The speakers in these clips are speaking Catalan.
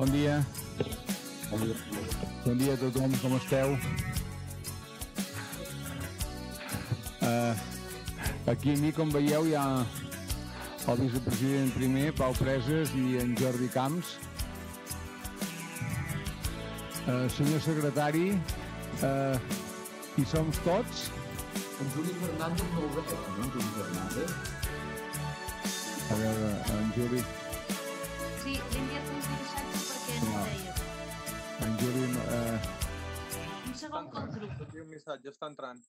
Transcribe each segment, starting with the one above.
Bon dia. Bon dia a tothom, com esteu? Uh, aquí a mi, com veieu, hi ha el vicepresident primer, Pau Preses, i en Jordi Camps. Uh, senyor secretari, uh, hi som tots? En Juli Fernández no ho veig, no? En Juli Fernández. A veure, en Juli, Aquí un missatge, està entrant.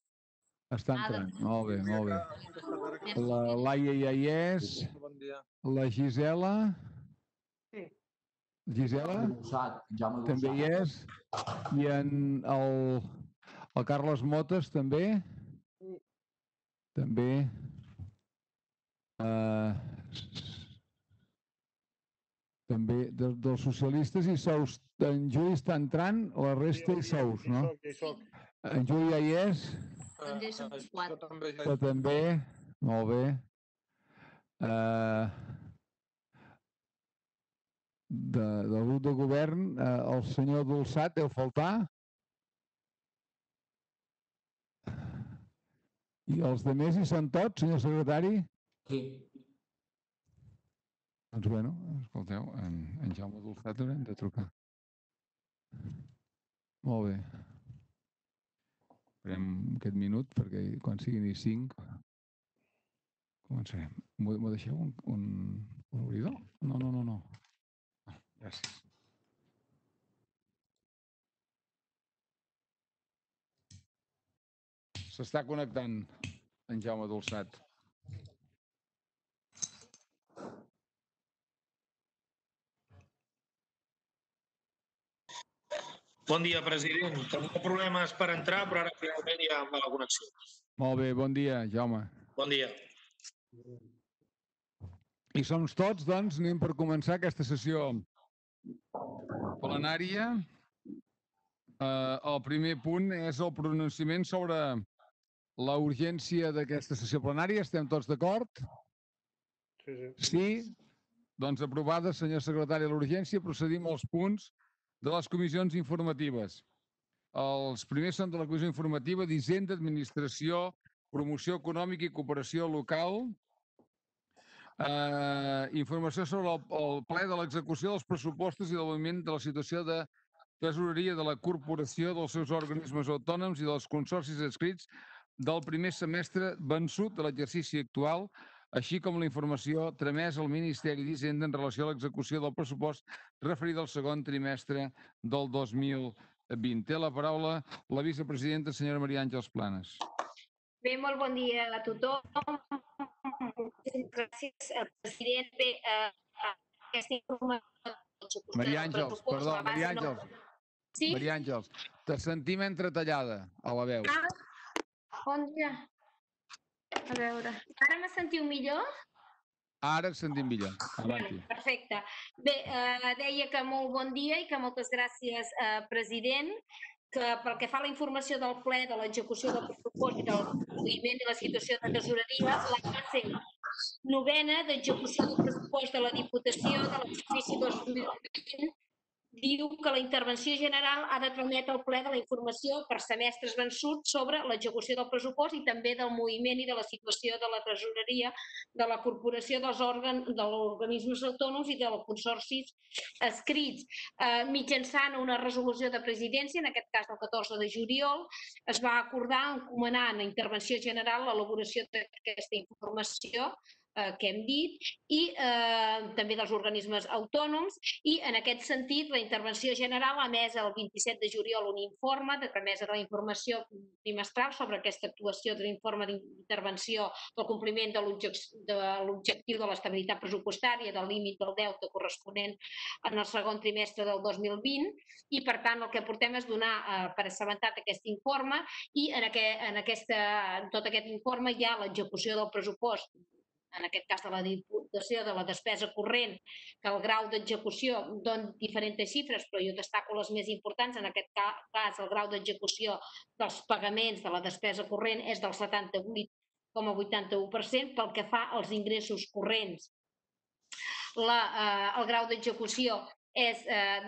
està Ah, entrant. doncs. Molt bé, molt bé. La Laia ja hi és, Bon dia. la Gisela... Sí. Gisela? També hi és. I en el, el Carles Motes també. També. Uh, també de, dels socialistes i sous. En Juli està entrant, la resta hi sous, no? Hi soc, En Juli ja hi és, som Eh, quatre. jo també però també. Molt bé. Uh, de, del grup de govern, uh, el senyor Dolçat deu faltar. I els de més hi són tots, senyor secretari? Sí. Doncs bueno, escolteu, en, en Jaume Dolçat haurem de trucar. Molt bé. Esperem aquest minut perquè quan siguin i cinc començarem. M'ho m'ho deixeu un, un, un obridor? No, no, no, no. Ah, gràcies. S'està connectant en Jaume Dolçat. Bon dia, president. Tenia problemes per entrar, però ara finalment ja va la connexió. Molt bé, bon dia, Jaume. Bon dia. I som tots, doncs, anem per començar aquesta sessió plenària. Eh, el primer punt és el pronunciament sobre la urgència d'aquesta sessió plenària. Estem tots d'acord? sí, sí. Sí? Doncs aprovada, senyor secretari, la urgència. Procedim als punts de les comissions informatives. Els primers són de la comissió informativa d'Hisenda, Administració, Promoció Econòmica i Cooperació Local. Eh, informació sobre el, el ple de l'execució dels pressupostos i del moviment de la situació de tresoreria de la corporació, dels seus organismes autònoms i dels consorcis escrits del primer semestre vençut de l'exercici actual, així com la informació tramesa al Ministeri d'Hisenda en relació a l'execució del pressupost referida al segon trimestre del 2020. Té la paraula la vicepresidenta, senyora Maria Àngels Planes. Bé, molt bon dia a tothom. Gràcies, eh, president. Bé, eh, aquesta informació... Maria Àngels, perdó, Maria Àngels, Sí? Maria Àngels, te sentim entretallada a la veu. Ah, bon dia. A veure, ara me sentiu millor? Ara et sentim millor. Avanti. Bueno, perfecte. Bé, eh, deia que molt bon dia i que moltes gràcies, eh, president, que pel que fa a la informació del ple de l'execució del pressupost i del moviment i la situació de tesoreria, la fase novena d'execució del pressupost de la Diputació de l'exercici 2020 diu que la intervenció general ha de trametre al ple de la informació per semestres vençuts sobre l'execució del pressupost i també del moviment i de la situació de la tresoreria de la corporació dels òrgans dels organismes autònoms i dels consorcis escrits. Eh, mitjançant una resolució de presidència, en aquest cas el 14 de juliol, es va acordar encomanar a intervenció general l'elaboració d'aquesta informació eh, que hem dit i eh, també dels organismes autònoms i en aquest sentit la intervenció general ha emès el 27 de juliol un informe de tramesa de la informació trimestral sobre aquesta actuació de l'informe d'intervenció del compliment de l'objectiu de l'estabilitat pressupostària del límit del deute corresponent en el segon trimestre del 2020 i per tant el que portem és donar eh, per assabentat aquest informe i en, aquest, en, aquesta, en tot aquest informe hi ha l'execució del pressupost en aquest cas de la Diputació de la despesa corrent, que el grau d'execució don diferents xifres, però jo destaco les més importants. En aquest ca- cas, el grau d'execució dels pagaments de la despesa corrent és del 78,81% pel que fa als ingressos corrents. La, eh, el grau d'execució és eh,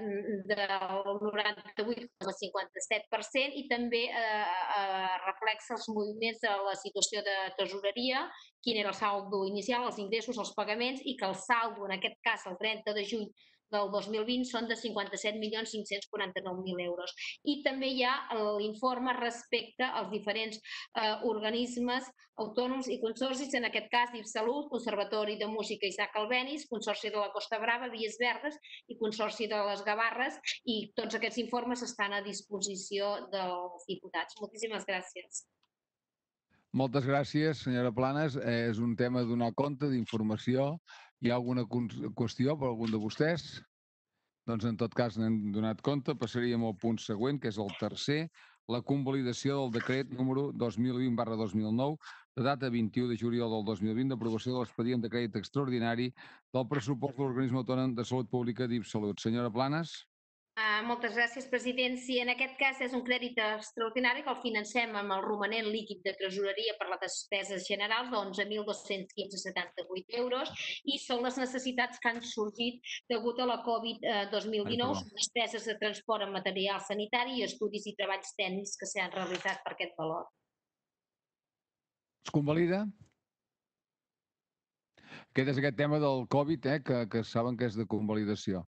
del 98,57% i també eh, eh, reflexa els moviments de la situació de tesoreria, quin era el saldo inicial, els ingressos, els pagaments i que el saldo, en aquest cas, el 30 de juny del 2020 són de 57.549.000 euros. I també hi ha l'informe respecte als diferents eh, organismes autònoms i consorcis, en aquest cas d'Ipsalut, Conservatori de Música Isaac Albenis, Consorci de la Costa Brava, Vies Verdes i Consorci de les Gavarres i tots aquests informes estan a disposició dels diputats. Moltíssimes gràcies. Moltes gràcies, senyora Planes. Eh, és un tema donar compte d'informació. Hi ha alguna qüestió per algun de vostès? Doncs en tot cas n'hem donat compte. Passaríem al punt següent, que és el tercer, la convalidació del decret número 2020 barra 2009, de data 21 de juliol del 2020, d'aprovació de l'expedient de crèdit extraordinari del pressupost de l'Organisme Autònom de Salut Pública d'Ipsalut. Senyora Planes? Uh, moltes gràcies, president. Sí, en aquest cas és un crèdit extraordinari que el financem amb el romanent líquid de tresoreria per les despeses generals d'11.215,78 euros i són les necessitats que han sorgit degut a la Covid-2019, perdó. són despeses de transport en material sanitari i estudis i treballs tècnics que s'han realitzat per aquest valor. Es convalida? Aquest és aquest tema del Covid, eh, que, que saben que és de convalidació.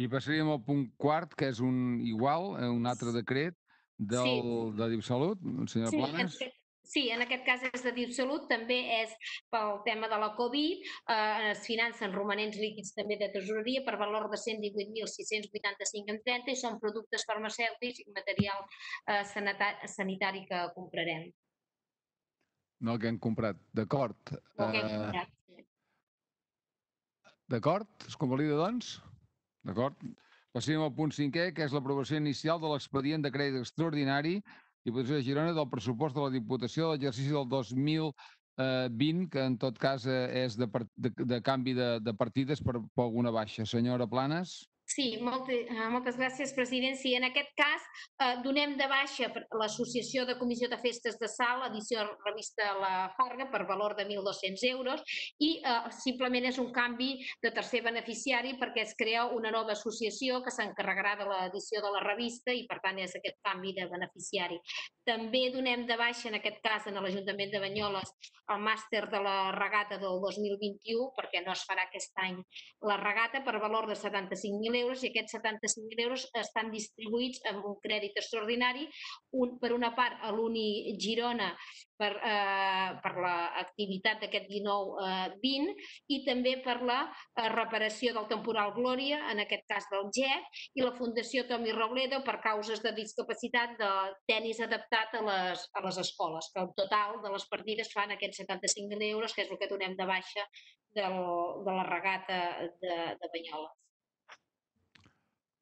I passaríem al punt quart, que és un igual, eh, un altre decret del, de DipSalut, senyora Sí, Planes. aquest, sí, en aquest cas és de DipSalut, també és pel tema de la Covid, eh, es financen romanents líquids també de tesoreria per valor de 118.685,30 i són productes farmacèutics i material eh, sanita- sanitari que comprarem. No el que hem comprat. D'acord. O que hem Eh, comprat. D'acord? Es convalida, doncs? D'acord. Passem al punt cinquè, que és l'aprovació inicial de l'expedient de crèdit extraordinari Diputació de Girona del pressupost de la Diputació de l'exercici del 2020, que en tot cas eh, és de, de, de canvi de, de partides per, per alguna baixa. Senyora Planes? Sí, molti, eh, moltes gràcies, president. Sí, en aquest cas eh, donem de baixa l'Associació de Comissió de Festes de Sal, edició revista La Farga, per valor de 1.200 euros i eh, simplement és un canvi de tercer beneficiari perquè es crea una nova associació que s'encarregarà de l'edició de la revista i, per tant, és aquest canvi de beneficiari. També donem de baixa, en aquest cas, en l'Ajuntament de Banyoles, el màster de la regata del 2021, perquè no es farà aquest any la regata per valor de 75.000 euros i aquests 75.000 euros estan distribuïts amb un crèdit extraordinari, un, per una part a l'Uni Girona per, eh, per l'activitat d'aquest 19-20 i també per la eh, reparació del temporal Glòria, en aquest cas del GEC, i la Fundació Tomi Robledo per causes de discapacitat de tenis adaptat a les, a les escoles, que el total de les partides fan aquests 75.000 euros, que és el que donem de baixa del, de la regata de, de Banyoles.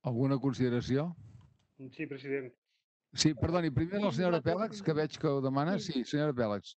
Alguna consideració? Sí, president. Sí, perdoni, primer la senyora Pèlex, que veig que ho demana. Sí. Sí, senyora Pèlex.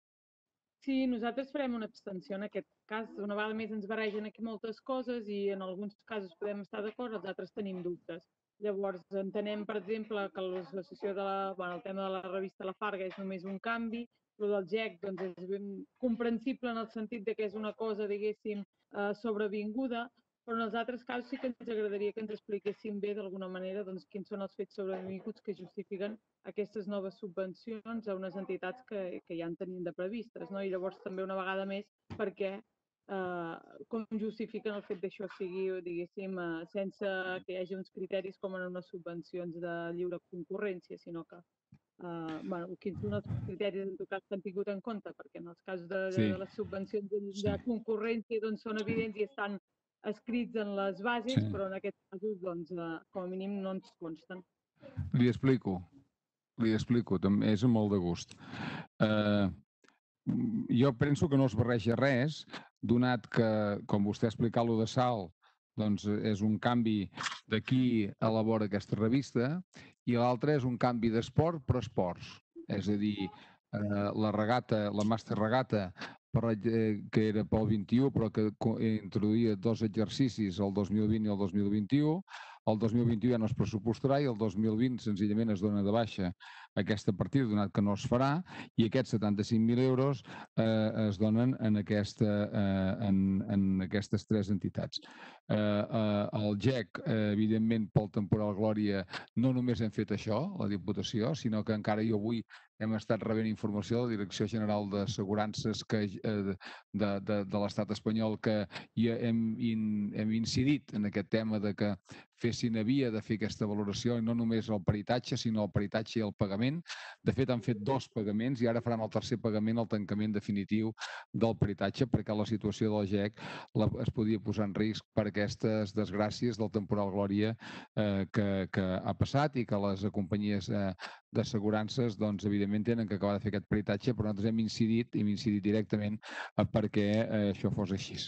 Sí, nosaltres farem una abstenció en aquest cas. Una vegada més ens barregen aquí moltes coses i en alguns casos podem estar d'acord, els altres tenim dubtes. Llavors, entenem, per exemple, que l'associació de la, bueno, el tema de la revista La Farga és només un canvi, però del GEC doncs, és ben comprensible en el sentit de que és una cosa, diguéssim, eh, sobrevinguda, però en els altres casos sí que ens agradaria que ens expliquessin bé d'alguna manera doncs, quins són els fets sobrevinguts que justifiquen aquestes noves subvencions a unes entitats que, que ja en tenien de previstes. No? I llavors també una vegada més perquè eh, com justifiquen el fet d'això sigui, diguéssim, eh, sense que hi hagi uns criteris com en unes subvencions de lliure concurrència, sinó que eh, bueno, quins són els criteris en tot cas que han tingut en compte, perquè en els casos de, Sí. de les subvencions de, Sí. de concurrència doncs, són evidents i estan escrits en les bases, Sí. però en aquests casos, doncs, eh, com a mínim no ens consten. Li explico. Li explico, també és molt de gust. Eh, mm, jo penso que no es barreja res, donat que, com vostè ha explicat, lo de Sal, doncs és un canvi d'aquí elabora aquesta revista, i l'altre és un canvi d'esport per esports. És a dir, eh, la regata, la Master Regata, per, eh, que era pel 21, però que co- introduïa dos exercicis, el 2020 i el 2021, el 2021 ja no es pressupostarà i el 2020 senzillament es dona de baixa aquesta partida, donat que no es farà, i aquests 75.000 euros eh, es donen en aquesta, eh, en, en aquest aquestes tres entitats. Eh, eh, el GEC, eh, evidentment, pel temporal Glòria, no només hem fet això, la Diputació, sinó que encara jo avui hem estat rebent informació de la Direcció General d'Assegurances que, eh, de, de, de l'estat espanyol que hi hem, in, hem incidit en aquest tema de que fessin havia de fer aquesta valoració i no només el peritatge, sinó el peritatge i el pagament. De fet, han fet dos pagaments i ara faran el tercer pagament, el tancament definitiu del peritatge, perquè la situació del GEC es podia posar en risc per aquestes desgràcies del temporal Glòria eh, que, que ha passat i que les companyies eh, d'assegurances, doncs, evidentment, tenen que acabar de fer aquest peritatge, però nosaltres hem incidit, hem incidit directament perquè eh, això fos així.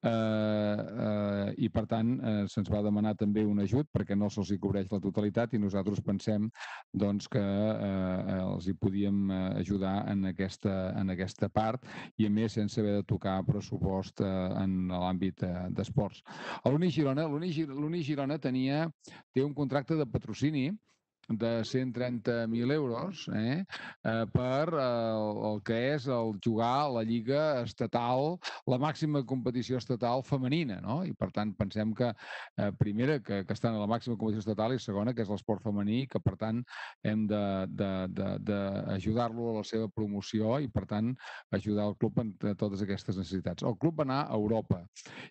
Eh, eh, I, per tant, eh, se'ns va demanar també un ajut perquè no se'ls hi cobreix la totalitat i nosaltres pensem doncs, que eh, els hi podíem eh, ajudar en aquesta, en aquesta part i, a més, sense haver de tocar pressupost eh, en l'àmbit eh, d'esports. L'Uni Girona, Girona tenia, té un contracte de patrocini de 130.000 euros eh, eh, per eh, el que és el jugar la Lliga Estatal, la màxima competició estatal femenina. No? I, per tant, pensem que, eh, primera, que, que estan a la màxima competició estatal i segona, que és l'esport femení, que, per tant, hem d'ajudar-lo a la seva promoció i, per tant, ajudar el club en totes aquestes necessitats. El club va anar a Europa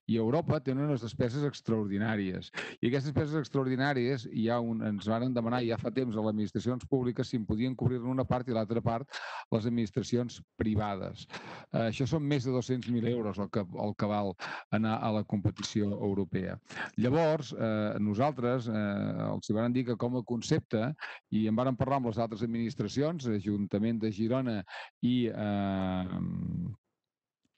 i Europa té unes despeses extraordinàries. I aquestes despeses extraordinàries ja un, ens van demanar ja fa fa temps a les administracions públiques si en podien cobrir una part i l'altra part les administracions privades. Eh, això són més de 200.000 euros el que, el que val anar a la competició europea. Llavors, eh, nosaltres eh, els van dir que com a concepte, i en vàrem parlar amb les altres administracions, Ajuntament de Girona i eh,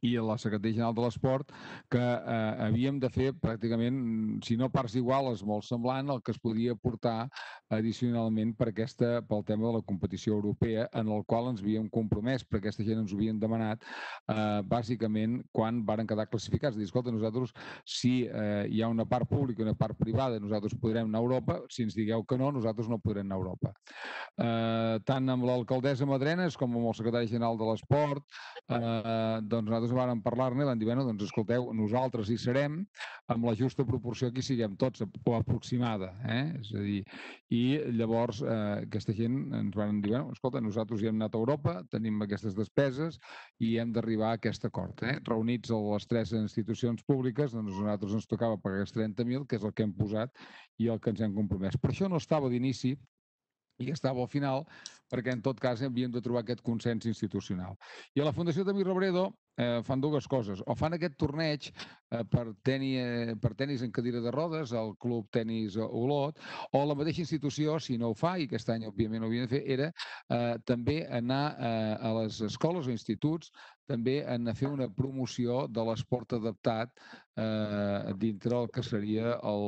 i la Secretaria General de l'Esport que eh, havíem de fer pràcticament, si no parts iguals, molt semblant el que es podia portar addicionalment per aquesta, pel tema de la competició europea, en el qual ens havíem compromès, perquè aquesta gent ens ho havien demanat, eh, bàsicament quan varen quedar classificats. Dir, escolta, nosaltres, si eh, hi ha una part pública i una part privada, nosaltres podrem anar a Europa, si ens digueu que no, nosaltres no podrem anar a Europa. Eh, tant amb l'alcaldessa Madrenes com amb el secretari general de l'Esport, eh, doncs nosaltres nosaltres vàrem parlar-ne i van dir, bueno, doncs escolteu, nosaltres hi serem amb la justa proporció que hi siguem tots, o aproximada. Eh? És a dir, i llavors eh, aquesta gent ens van dir, bueno, escolta, nosaltres ja hem anat a Europa, tenim aquestes despeses i hem d'arribar a aquest acord. Eh? Reunits a les tres institucions públiques, doncs nosaltres ens tocava pagar els 30.000, que és el que hem posat i el que ens hem compromès. Per això no estava d'inici i estava al final, perquè en tot cas havíem de trobar aquest consens institucional. I a la Fundació Tamí Robredo eh, fan dues coses. O fan aquest torneig eh, per, teni, eh, per tenis en cadira de rodes, el Club Tenis Olot, o la mateixa institució, si no ho fa, i aquest any òbviament ho havia de fer, era eh, també anar eh, a les escoles o instituts també en fer una promoció de l'esport adaptat eh, dintre el que seria el,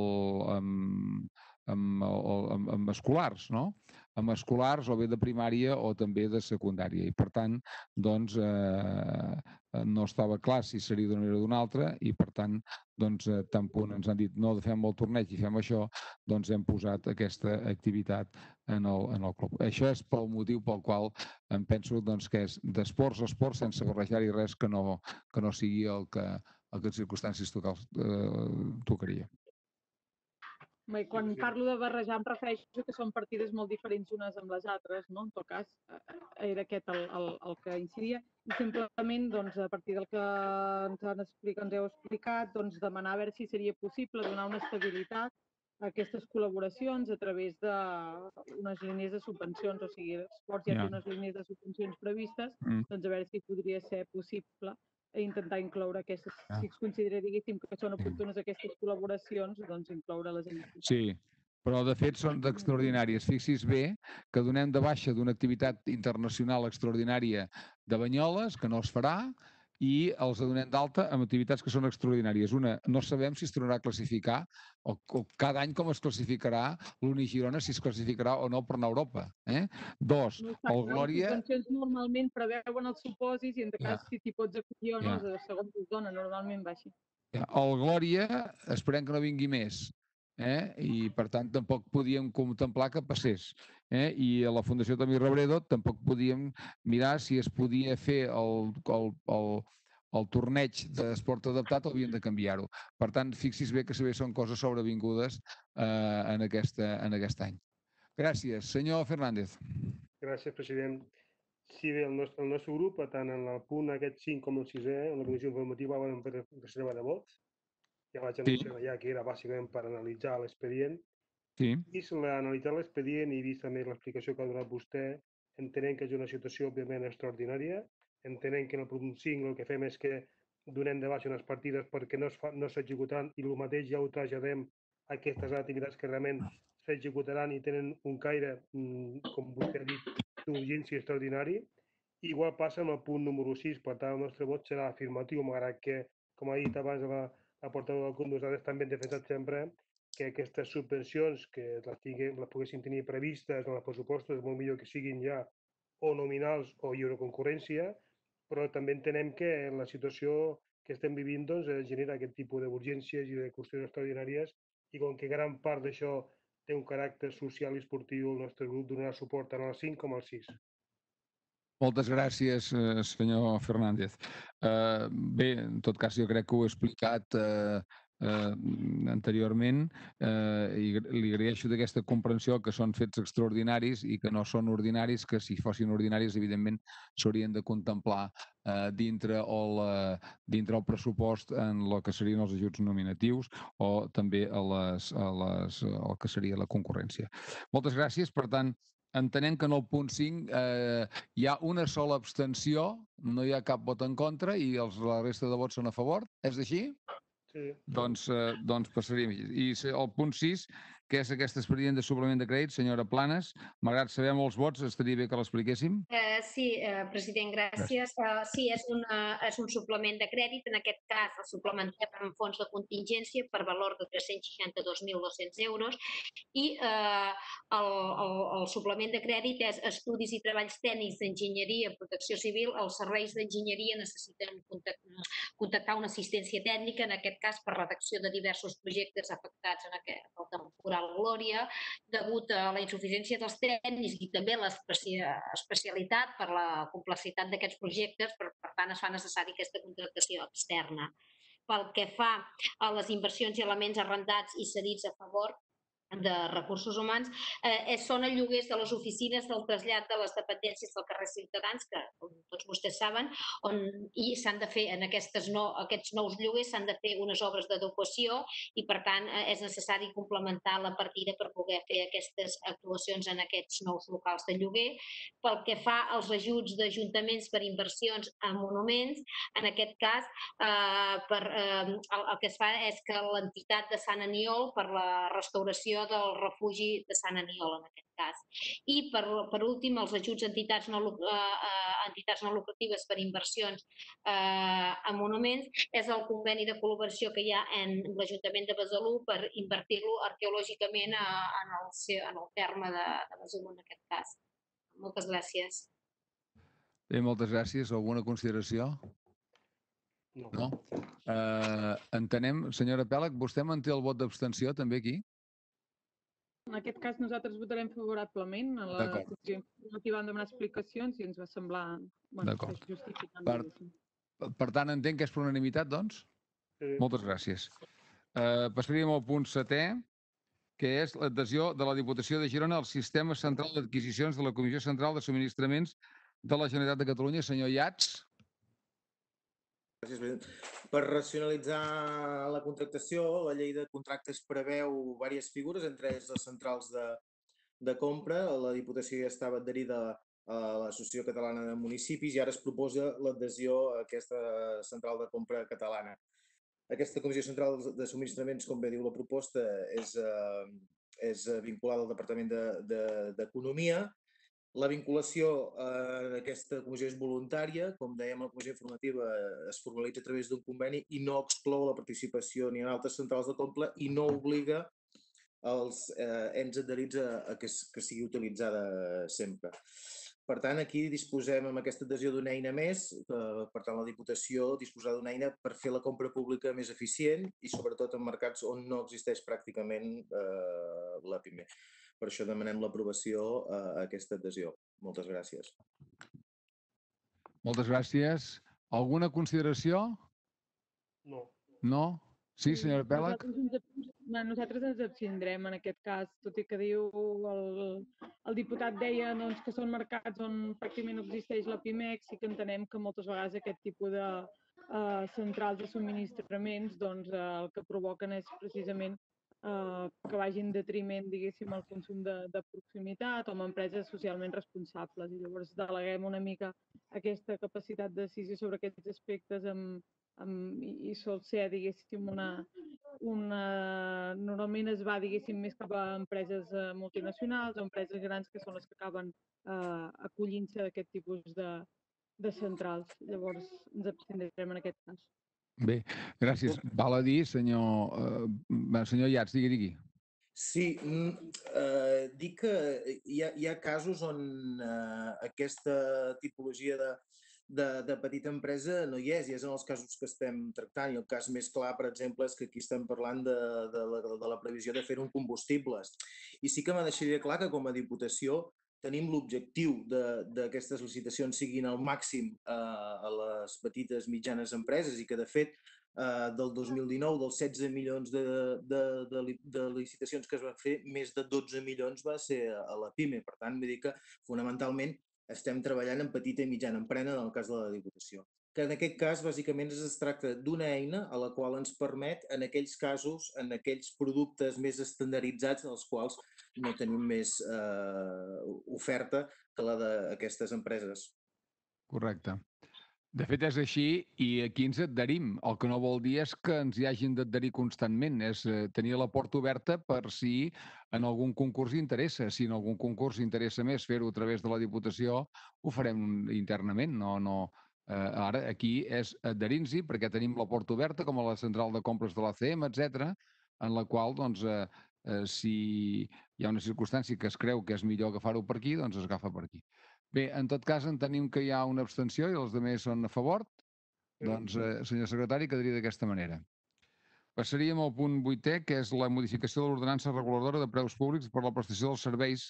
amb, amb, amb, amb escolars, no? Amb escolars o bé de primària o també de secundària. I per tant, doncs, eh, no estava clar si seria d'una manera o d'una altra i per tant, doncs, eh, tant punt ens han dit no fem el torneig i fem això, doncs hem posat aquesta activitat en el, en el club. Això és pel motiu pel qual em penso doncs, que és d'esports a esports sense barrejar-hi res que no, que no sigui el que, el que en circumstàncies tocals, eh, tocaria. Bé, quan parlo de barrejar em refereixo que són partides molt diferents unes amb les altres, no? En tot cas, eh, eh, era aquest el, el, el que incidia. I simplement, doncs, a partir del que ens, han explicat, ens heu explicat, doncs, demanar a veure si seria possible donar una estabilitat a aquestes col·laboracions a través d'unes línies de subvencions, o sigui, l'esports ja yeah. té unes línies de subvencions previstes, mm. doncs a veure si podria ser possible intentar incloure aquestes, ah. si es considera, diguéssim, que són oportunes aquestes col·laboracions, doncs incloure les entitats. Sí, però de fet són extraordinàries. Fixi's bé que donem de baixa d'una activitat internacional extraordinària de Banyoles, que no es farà, i els donem d'alta amb activitats que són extraordinàries. Una, no sabem si es tornarà a classificar o, o cada any com es classificarà l'Uni Girona, si es classificarà o no per anar a Europa. Eh? Dos, no, el Glòria... Les normalment preveuen els supòsits i en cas ja. si t'hi pots acollir o no, ja. segons es dona, normalment va així. Ja. El Glòria esperem que no vingui més eh? i per tant tampoc podíem contemplar que passés. Eh? I a la Fundació Tomí Robredo tampoc podíem mirar si es podia fer el, el, el, el torneig d'esport adaptat havien de canviar-ho. Per tant, fixis bé que són coses sobrevingudes eh, en, aquesta, en aquest any. Gràcies. Senyor Fernández. Gràcies, president. Sí, bé, el nostre, el nostre grup, tant en el punt aquest 5 com el 6è, en la comissió informativa vam fer reserva de vot. Ja vaig Sí. anunciar ja que era bàsicament per analitzar l'expedient. Sí. Vist l'analitzar l'expedient i vist també l'explicació que ha donat vostè, entenem que és una situació, òbviament, extraordinària. Entenem que en el punt 5 el que fem és que donem de baixa unes partides perquè no fa- no s'executaran i el mateix ja ho traslladem a aquestes activitats que realment s'executaran i tenen un caire, mm, com vostè ha dit, d'urgència extraordinari. Igual passa amb el punt número 6, per tant el nostre vot serà afirmatiu, malgrat que, com ha dit abans la, la portaveu del CUP, nosaltres també hem defensat sempre que aquestes subvencions que les, tinguem, les poguéssim tenir previstes en els pressupostos, molt millor que siguin ja o nominals o lliure concurrència, però també entenem que la situació que estem vivint doncs, eh, genera aquest tipus d'urgències i de qüestions extraordinàries i com que gran part d'això té un caràcter social i esportiu, el nostre grup donarà suport tant al 5 com al 6. Moltes gràcies, eh, senyor Fernández. Eh, bé, en tot cas, jo crec que ho he explicat eh, eh, anteriorment eh, i li agraeixo d'aquesta comprensió que són fets extraordinaris i que no són ordinaris, que si fossin ordinaris, evidentment, s'haurien de contemplar eh, dintre, el, eh, dintre el pressupost en el que serien els ajuts nominatius o també a les, a les, el que seria la concurrència. Moltes gràcies. Per tant, entenem que en el punt 5 eh, hi ha una sola abstenció, no hi ha cap vot en contra i els, la resta de vots són a favor. És així? Sí. Doncs, eh, doncs passaríem. I el punt 6, que és aquest expedient de suplement de crèdit, senyora Planes, malgrat saber molts vots, estaria bé que l'expliquéssim. Eh, sí, eh, president, gràcies. Eh, sí, és, una, és un suplement de crèdit. En aquest cas, el suplementem amb fons de contingència per valor de 362.200 euros i eh, el, el, el suplement de crèdit és estudis i treballs tècnics d'enginyeria, protecció civil. Els serveis d'enginyeria necessiten contact- contactar una assistència tècnica, en aquest cas per redacció de diversos projectes afectats en aquest, el temporal Glòria, degut a la insuficiència dels tècnics i també l'especialitat per la complexitat d'aquests projectes, per, per tant es fa necessari aquesta contractació externa. Pel que fa a les inversions i elements arrendats i cedits a favor, de recursos humans eh, són el lloguers de les oficines del trasllat de les dependències del carrer Ciutadans, que com tots vostès saben, on i s'han de fer en aquestes no, aquests nous lloguers s'han de fer unes obres d'adequació i per tant eh, és necessari complementar la partida per poder fer aquestes actuacions en aquests nous locals de lloguer. Pel que fa als ajuts d'ajuntaments per inversions en monuments, en aquest cas eh, per, eh, el, el que es fa és que l'entitat de Sant Aniol per la restauració del refugi de Sant Aniol en aquest cas. I per, per últim, els ajuts a entitats no, eh, eh, entitats no lucratives per inversions eh, en monuments és el conveni de col·laboració que hi ha en l'Ajuntament de Besalú per invertir-lo arqueològicament a, en, el, en el terme de, de Besalú en aquest cas. Moltes gràcies. Bé, moltes gràcies. Alguna consideració? No. No? Eh, entenem, senyora Pèleg, vostè manté el vot d'abstenció també aquí? En aquest cas nosaltres votarem favorablement. A la comissió informativa vam demanar explicacions i ens va semblar bueno, justificant. Per-. Per- tant, entenc que és per unanimitat, doncs? Sí. Moltes gràcies. Eh, passaríem al punt setè, que és l'adhesió de la Diputació de Girona al Sistema Central d'Adquisicions de la Comissió Central de Subministraments de la Generalitat de Catalunya. Senyor Iats. Gràcies, president. Per racionalitzar la contractació, la llei de contractes preveu diverses figures, entre elles les centrals de, de compra. La Diputació ja estava adherida a l'Associació Catalana de Municipis i ara es proposa l'adhesió a aquesta central de compra catalana. Aquesta Comissió Central de Subministraments, com bé diu la proposta, és, eh, és vinculada al Departament d'Economia de, de, la vinculació eh, en aquesta comissió és voluntària, com dèiem, la comissió informativa eh, es formalitza a través d'un conveni i no exclou la participació ni en altres centrals de compra i no obliga els eh, ens adherits a, a que, que sigui utilitzada sempre. Per tant, aquí disposem amb aquesta adhesió d'una eina més, eh, per tant, la Diputació disposarà d'una eina per fer la compra pública més eficient i sobretot en mercats on no existeix pràcticament eh, la PIME. Per això demanem l'aprovació a aquesta adhesió. Moltes gràcies. Moltes gràcies. Alguna consideració? No. No? Sí, senyora Pèl·lec? Nosaltres ens, abstindrem en aquest cas, tot i que diu el, el diputat deia doncs, que són mercats on pràcticament no existeix la PIMEX i que entenem que moltes vegades aquest tipus de eh, centrals de subministraments doncs, eh, el que provoquen és precisament eh, que vagi en detriment, diguéssim, al consum de, de proximitat o amb empreses socialment responsables. I llavors deleguem una mica aquesta capacitat de decisió sobre aquests aspectes amb, amb, i, i sol ser, diguéssim, una, una... Normalment es va, diguéssim, més cap a empreses eh, multinacionals o empreses grans que són les que acaben eh, acollint-se d'aquest tipus de, de centrals. Llavors ens abstindrem en aquest cas. Bé, gràcies. Val a dir, senyor, eh, senyor Iats, digui, digui. Sí, mm, eh, dic que hi ha, hi ha casos on eh, aquesta tipologia de, de, de petita empresa no hi és, i és en els casos que estem tractant. I el cas més clar, per exemple, és que aquí estem parlant de, de, la, de la previsió de fer-ho en combustibles. I sí que m'ha deixaria clar que com a Diputació tenim l'objectiu d'aquestes licitacions siguin al màxim eh, a les petites mitjanes empreses i que, de fet, eh, del 2019, dels 16 milions de, de, de, de licitacions que es van fer, més de 12 milions va ser a la PIME. Per tant, vull dir que fonamentalment estem treballant en petita i mitjana emprena en el cas de la Diputació. Que en aquest cas, bàsicament, es tracta d'una eina a la qual ens permet, en aquells casos, en aquells productes més estandarditzats, en els quals no tenim més eh, oferta que la d'aquestes empreses. Correcte. De fet, és així i aquí ens adherim. El que no vol dir és que ens hi hagin d'adherir constantment, és eh, tenir la porta oberta per si en algun concurs interessa. Si en algun concurs interessa més fer-ho a través de la Diputació, ho farem internament. No, no, eh, ara aquí és adherir-nos-hi perquè tenim la porta oberta, com a la central de compres de l'ACM, etc, en la qual, doncs, eh, eh, si hi ha una circumstància que es creu que és millor agafar-ho per aquí, doncs es agafa per aquí. Bé, en tot cas, entenem que hi ha una abstenció i els altres són a favor. Doncs, eh, senyor secretari, quedaria d'aquesta manera. Passaríem al punt vuitè, que és la modificació de l'ordenança reguladora de preus públics per la prestació dels serveis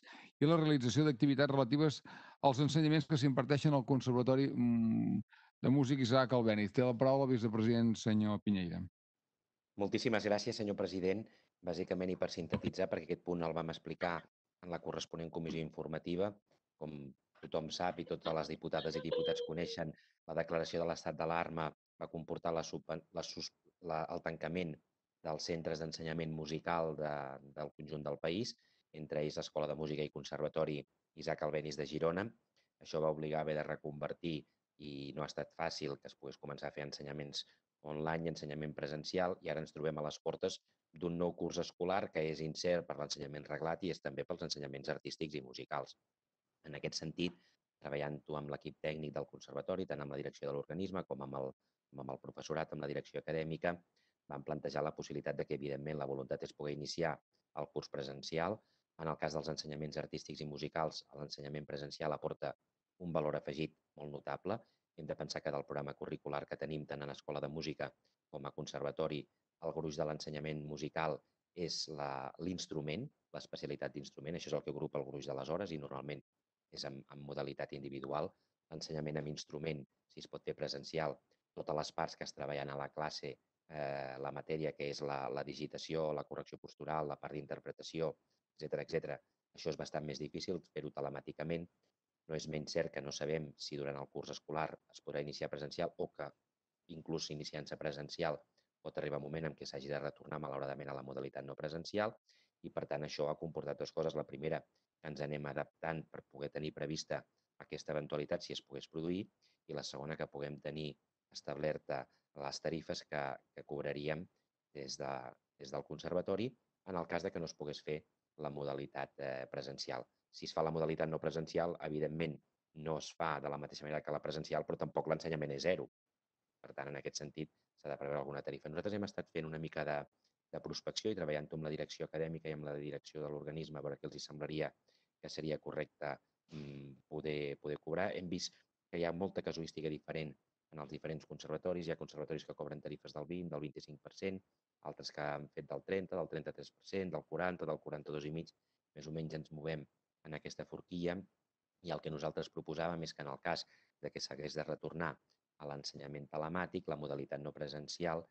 i la realització d'activitats relatives als ensenyaments que s'imparteixen al Conservatori mm, de Música Isaac Albéniz. Té la paraula el vicepresident senyor Pinyeira. Moltíssimes gràcies, senyor president. Bàsicament, i per sintetitzar, perquè aquest punt el vam explicar en la corresponent comissió informativa, com tothom sap i totes les diputades i diputats coneixen, la declaració de l'estat d'alarma va comportar la, la, la, el tancament dels centres d'ensenyament musical de, del conjunt del país, entre ells l'Escola de Música i Conservatori Isaac Albéniz de Girona. Això va obligar a haver de reconvertir i no ha estat fàcil que es pogués començar a fer ensenyaments online i ensenyament presencial i ara ens trobem a les portes d'un nou curs escolar que és incert per l'ensenyament reglat i és també pels ensenyaments artístics i musicals. En aquest sentit, treballant-ho amb l'equip tècnic del conservatori, tant amb la direcció de l'organisme com amb el, amb el professorat, amb la direcció acadèmica, vam plantejar la possibilitat de que, evidentment, la voluntat és poder iniciar el curs presencial. En el cas dels ensenyaments artístics i musicals, l'ensenyament presencial aporta un valor afegit molt notable. Hem de pensar que del programa curricular que tenim tant en Escola de Música com a Conservatori, el gruix de l'ensenyament musical és l'instrument, l'especialitat d'instrument, això és el que agrupa el gruix de les hores i normalment és en, en modalitat individual. L'ensenyament amb instrument, si es pot fer presencial, totes les parts que es treballen a la classe, eh, la matèria que és la, la digitació, la correcció postural, la part d'interpretació, etc etc. Això és bastant més difícil fer-ho telemàticament. No és menys cert que no sabem si durant el curs escolar es podrà iniciar presencial o que, inclús iniciant-se presencial, pot arribar un moment en què s'hagi de retornar malauradament a la modalitat no presencial i, per tant, això ha comportat dues coses. La primera, que ens anem adaptant per poder tenir prevista aquesta eventualitat si es pogués produir i la segona, que puguem tenir establerta les tarifes que, que cobraríem des, de, des del conservatori en el cas de que no es pogués fer la modalitat eh, presencial. Si es fa la modalitat no presencial, evidentment no es fa de la mateixa manera que la presencial, però tampoc l'ensenyament és zero. Per tant, en aquest sentit, s'ha de preveure alguna tarifa. Nosaltres hem estat fent una mica de, de prospecció i treballant amb la direcció acadèmica i amb la direcció de l'organisme a veure què els hi semblaria que seria correcte mm, poder, poder cobrar. Hem vist que hi ha molta casuística diferent en els diferents conservatoris. Hi ha conservatoris que cobren tarifes del 20, del 25%, altres que han fet del 30, del 33%, del 40, del 42,5%. Més o menys ens movem en aquesta forquilla i el que nosaltres proposàvem és que en el cas de que s'hagués de retornar a l'ensenyament telemàtic, la modalitat no presencial,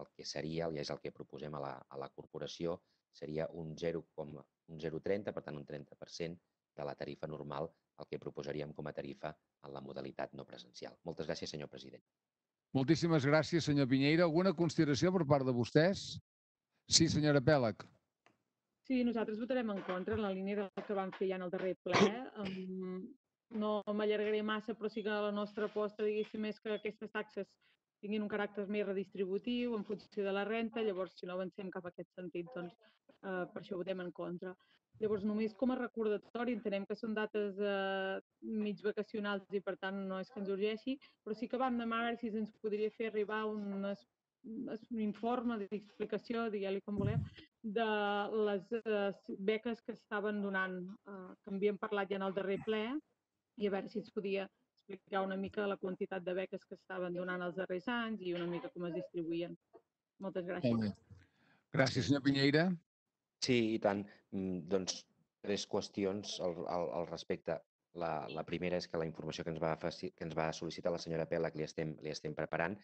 el que seria, i és el que proposem a la, a la corporació, seria un 0, un 0,30, per tant un 30% de la tarifa normal, el que proposaríem com a tarifa en la modalitat no presencial. Moltes gràcies, senyor president. Moltíssimes gràcies, senyor Pinyeira. Alguna consideració per part de vostès? Sí, senyora Pèlag. Sí, nosaltres votarem en contra en la línia del que vam fer ja en el darrer ple. No m'allargaré massa, però sí que la nostra aposta, diguéssim, és que aquestes taxes tinguin un caràcter més redistributiu en funció de la renta, llavors si no avancem cap a aquest sentit, doncs eh, per això votem en contra. Llavors, només com a recordatori, entenem que són dates eh, mig vacacionals i per tant no és que ens urgeixi, però sí que vam demanar si ens podria fer arribar un, un informe d'explicació, digue-li com voleu, de les eh, beques que estaven donant, eh, que havíem parlat ja en el darrer ple, i a veure si ens podia explicar una mica la quantitat de beques que estaven donant els darrers anys i una mica com es distribuïen. Moltes gràcies. Gràcies, senyor Pinyeira. Sí, i tant. Mm, doncs tres qüestions al, al, al respecte. La, la primera és que la informació que ens va, que ens va sol·licitar la senyora Pela, que li estem, li estem preparant,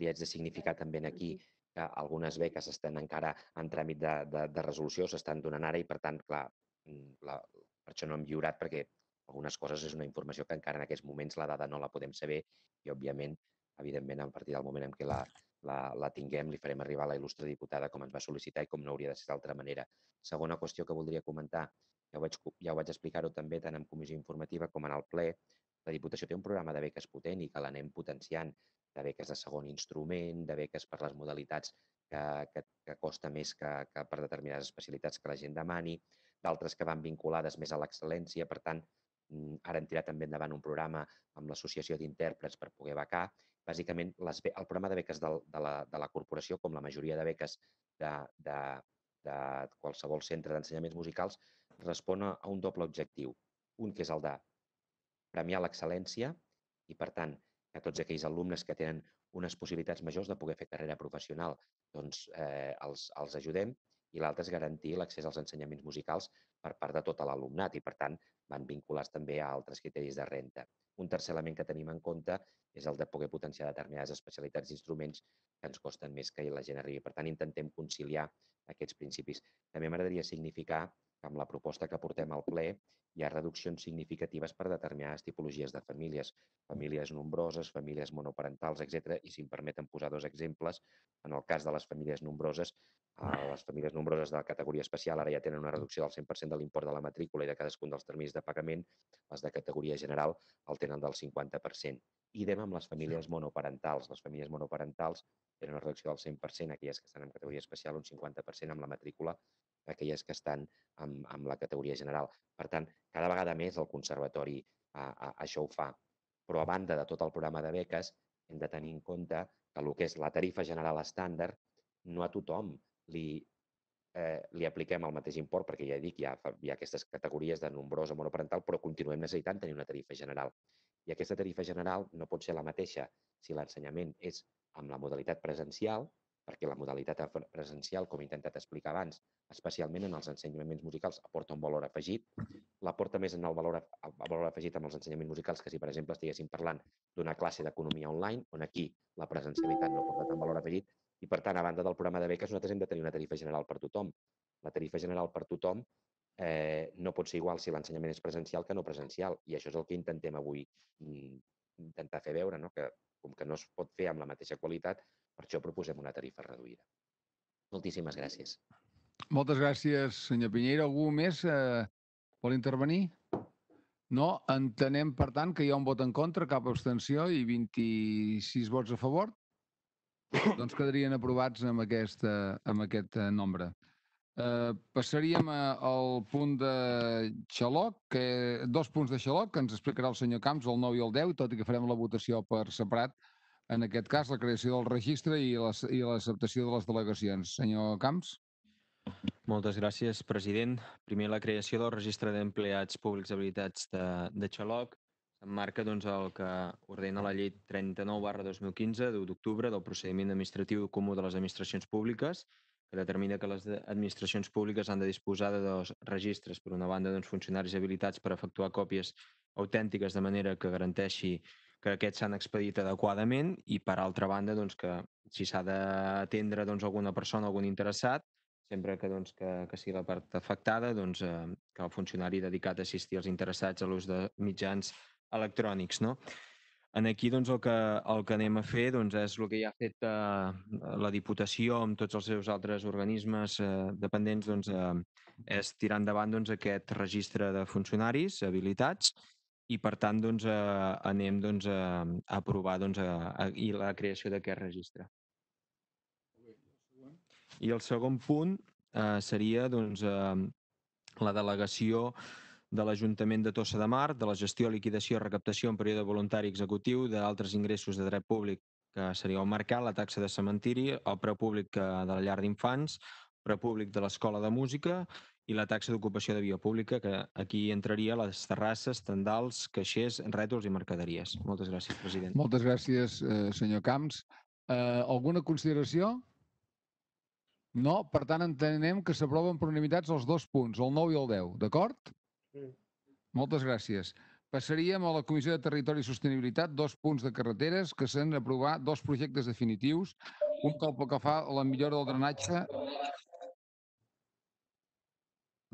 li haig de significar també aquí que algunes beques estan encara en tràmit de, de, de resolució, s'estan donant ara i, per tant, clar, mm, la, per això no hem lliurat, perquè algunes coses és una informació que encara en aquests moments la dada no la podem saber i, òbviament, evidentment, a partir del moment en què la, la, la tinguem, li farem arribar a la il·lustre diputada com ens va sol·licitar i com no hauria de ser d'altra manera. Segona qüestió que voldria comentar, ja ho vaig, ja ho vaig explicar-ho també tant en comissió informativa com en el ple, la Diputació té un programa de beques potent i que l'anem potenciant, de beques de segon instrument, de beques per les modalitats que, que, que costa més que, que per determinades especialitats que la gent demani, d'altres que van vinculades més a l'excel·lència, per tant, Mm, ara hem tirat també endavant un programa amb l'Associació d'Intèrprets per poder becar. Bàsicament, les, el programa de beques de, de, la, de la corporació, com la majoria de beques de, de, de qualsevol centre d'ensenyaments musicals, respon a un doble objectiu. Un que és el de premiar l'excel·lència i, per tant, que tots aquells alumnes que tenen unes possibilitats majors de poder fer carrera professional, doncs eh, els, els ajudem i l'altre és garantir l'accés als ensenyaments musicals per part de tot l'alumnat i, per tant, van vinculats també a altres criteris de renta. Un tercer element que tenim en compte és el de poder potenciar determinades especialitats d'instruments que ens costen més que la gent arribi. Per tant, intentem conciliar aquests principis. També m'agradaria significar que amb la proposta que portem al ple hi ha reduccions significatives per determinades tipologies de famílies, famílies nombroses, famílies monoparentals, etc. I si em permeten posar dos exemples, en el cas de les famílies nombroses, les famílies nombroses de la categoria especial ara ja tenen una reducció del 100% de l'import de la matrícula i de cadascun dels terminis de pagament, les de categoria general el tenen del 50%. Idem amb les famílies monoparentals. Les famílies monoparentals tenen una reducció del 100%, aquelles que estan en categoria especial, un 50% amb la matrícula aquelles que estan amb, amb la categoria general. Per tant, cada vegada més el conservatori a, a, això ho fa. Però a banda de tot el programa de beques, hem de tenir en compte que el que és la tarifa general estàndard, no a tothom li, eh, li apliquem el mateix import, perquè ja dic, hi ha, hi ha aquestes categories de nombrosa monoparental, però continuem necessitant tenir una tarifa general. I aquesta tarifa general no pot ser la mateixa si l'ensenyament és amb la modalitat presencial perquè la modalitat presencial, com he intentat explicar abans, especialment en els ensenyaments musicals, aporta un valor afegit. L'aporta més en el valor, el valor afegit amb els ensenyaments musicals que si, per exemple, estiguéssim parlant d'una classe d'economia online, on aquí la presencialitat no aporta tant valor afegit, i per tant, a banda del programa de beques, nosaltres hem de tenir una tarifa general per tothom. La tarifa general per tothom eh, no pot ser igual si l'ensenyament és presencial que no presencial, i això és el que intentem avui mm, intentar fer veure, no? que com que no es pot fer amb la mateixa qualitat, per això proposem una tarifa reduïda. Moltíssimes gràcies. Moltes gràcies, senyor Pinyeira. Algú més eh, vol intervenir? No? Entenem, per tant, que hi ha un vot en contra, cap abstenció i 26 vots a favor. Doncs quedarien aprovats amb, aquesta, amb aquest eh, nombre. Eh, passaríem a, al punt de xaloc, que, dos punts de xaloc, que ens explicarà el senyor Camps, el 9 i el 10, tot i que farem la votació per separat en aquest cas, la creació del registre i l'acceptació de les delegacions. Senyor Camps. Moltes gràcies, president. Primer, la creació del registre d'empleats públics habilitats de, de Xaloc s'emmarca doncs, el que ordena la llei 39 barra 2015 d'octubre del procediment administratiu comú de les administracions públiques, que determina que les administracions públiques han de disposar de dos registres. Per una banda, doncs, funcionaris habilitats per efectuar còpies autèntiques de manera que garanteixi que aquests s'han expedit adequadament i, per altra banda, doncs, que si s'ha d'atendre doncs, alguna persona, algun interessat, sempre que, doncs, que, que sigui la part afectada, doncs, eh, que el funcionari dedicat a assistir els interessats a l'ús de mitjans electrònics. No? En aquí doncs, el, que, el que anem a fer doncs, és el que ja ha fet eh, la Diputació amb tots els seus altres organismes eh, dependents, doncs, eh, és tirar endavant doncs, aquest registre de funcionaris habilitats i, per tant, doncs, eh, anem doncs, a, a aprovar doncs, a, a, i la creació d'aquest registre. I el segon punt eh, seria doncs, eh, la delegació de l'Ajuntament de Tossa de Mar, de la gestió, liquidació, recaptació en període voluntari executiu d'altres ingressos de dret públic, que seria el mercat, la taxa de cementiri, el preu públic eh, de la llar d'infants, preu públic de l'escola de música i la taxa d'ocupació de via pública, que aquí entraria les terrasses, tendals, caixers, rètols i mercaderies. Moltes gràcies, president. Moltes gràcies, eh, senyor Camps. Eh, alguna consideració? No? Per tant, entenem que s'aproven per unanimitats els dos punts, el 9 i el 10, d'acord? Sí. Moltes gràcies. Passaríem a la Comissió de Territori i Sostenibilitat, dos punts de carreteres que s'han d'aprovar dos projectes definitius, un cop que fa a la millora del drenatge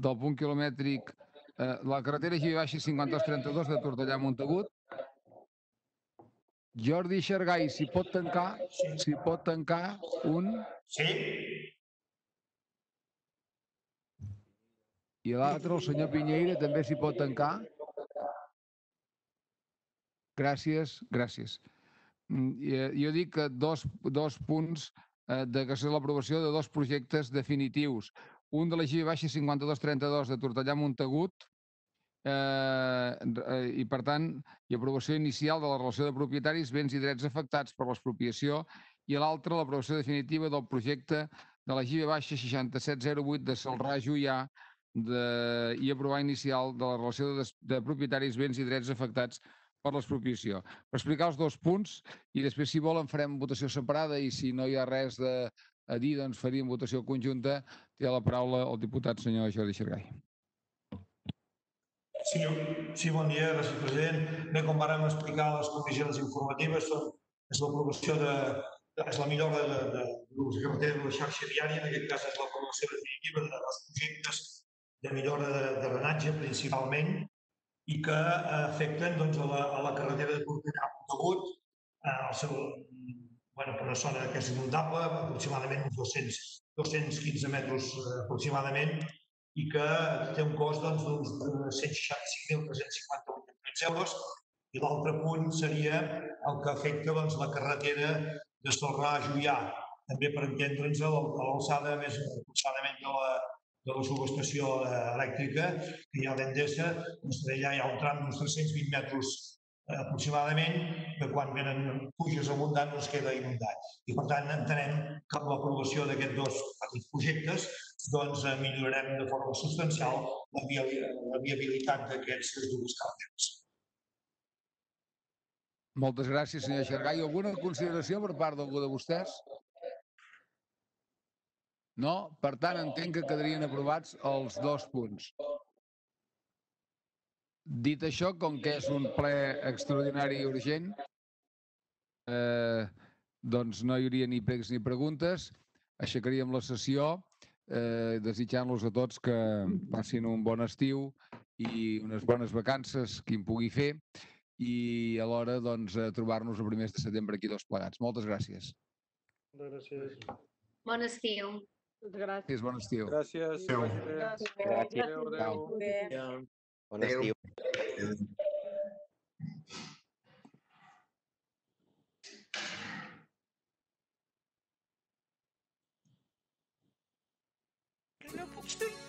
del punt quilomètric, eh, la carretera G baixa 5232 de Tortellà Montagut. Jordi Xargai, si pot tancar, si pot tancar un... Sí? I l'altre, el senyor Pinyeira, també s'hi pot tancar. Gràcies, gràcies. Mm, eh, Jo dic que dos, dos punts eh, de que és l'aprovació de dos projectes definitius. Un de la G baixa 5232 de Tortellà Montagut eh, eh, i, per tant, i aprovació inicial de la relació de propietaris, béns i drets afectats per l'expropiació i l'altre, l'aprovació definitiva del projecte de la GIB baixa 6708 de Salrà Juià de, i aprovar inicial de la relació de, de propietaris, béns i drets afectats per l'expropiació. Per explicar els dos punts i després, si volen, farem votació separada i si no hi ha res de, a dir, doncs faríem votació conjunta. Té la paraula el diputat senyor Jordi Xergai. Sí, sí, bon dia, gràcies president. Bé, com vàrem explicar les comissions informatives, són, és l'aprovació de, de, és la millora de, de, de de carretera de la xarxa viària, en aquest cas és l'aprovació definitiva de projectes de millora de, de drenatge principalment i que eh, afecten doncs, a, la, a la carretera de Montagut, eh, el seu, bueno, per una zona que és inundable, aproximadament uns 200, 215 metres eh, aproximadament, i que té un cost doncs, d'uns eh, 165.358 euros. I l'altre punt seria el que afecta doncs, la carretera de Salrà a Juià, també per entendre'ns a l'alçada més aproximadament de la, de la subestació eh, elèctrica que hi ha d'Endesa, doncs, allà hi ha un tram d'uns 320 metres eh, aproximadament, que quan venen puges abundants doncs queda inundat. I per tant entenem que amb l'aprovació d'aquests dos petits projectes doncs eh, millorarem de forma substancial la, viali- la viabilitat d'aquests dues carreteres. Moltes gràcies, senyor Xergai. Alguna consideració per part d'algú de vostès? No? Per tant, entenc que quedarien aprovats els dos punts. Dit això, com que és un ple extraordinari i urgent, eh, doncs no hi hauria ni pregs ni preguntes. Aixecaríem la sessió eh, desitjant-los a tots que passin un bon estiu i unes bones vacances, qui en pugui fer, i alhora doncs, trobar-nos el primers de setembre aquí tots plegats. Moltes gràcies. Moltes gràcies. Bon estiu. Gràcies. Bon estiu. Gràcies. Adéu. Gràcies. Gràcies. Adéu, adéu. Bon estiu. No puc sortir.